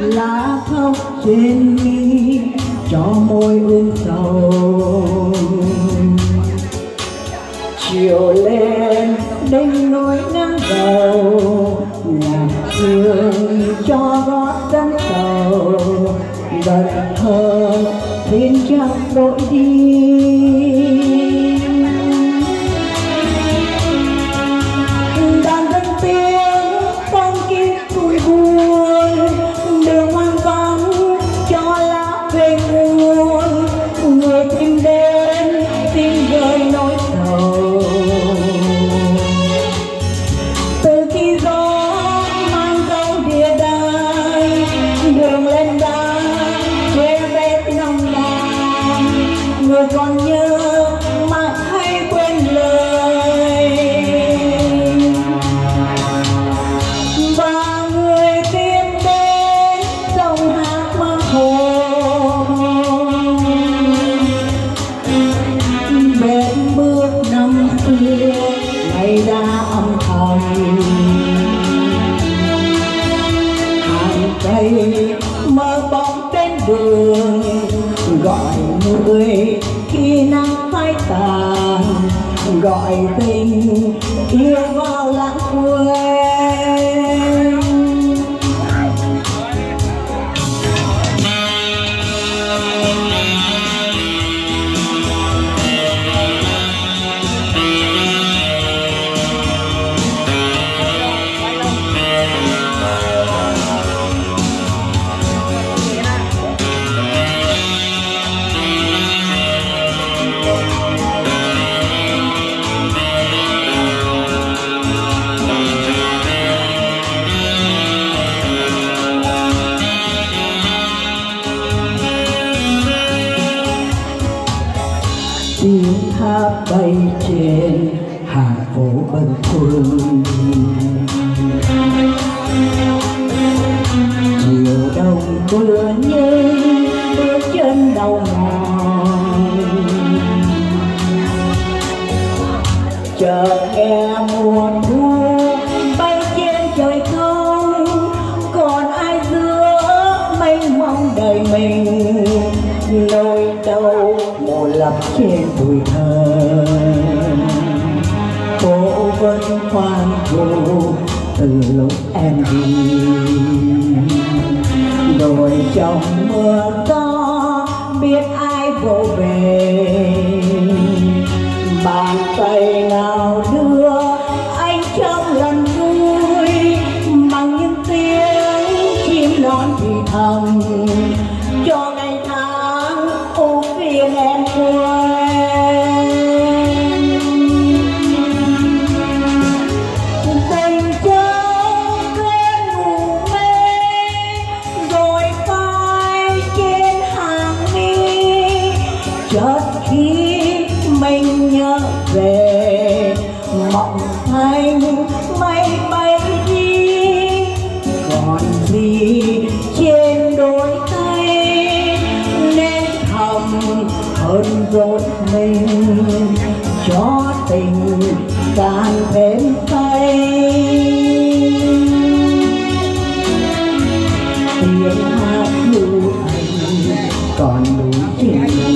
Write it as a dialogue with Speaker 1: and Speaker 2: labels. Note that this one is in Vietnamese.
Speaker 1: lá khóc trên mi, cho môi ươm sầu. Chiều lên đánh nỗi nắng đầu làm thương cho gót chân sầu bật thơ, thiên trăng đổi đi. Người khi nắng phai tàn gọi tình yêu vào tiếng tháp bay trên hà phố bần phương. Chiều đông mưa như bước chân đầu mòn chờ em muôn thu nỗi đau mồ lập trên tuổi thơ. Cô vẫn hoang vu từ lúc em đi. Đôi trong mưa to, biết ai vô về bàn tay nào đưa, anh trong lần vui bằng những tiếng chim non thì thầm. Mình cho tình càng thêm say. Tiếng hát lưu anh còn đủ trên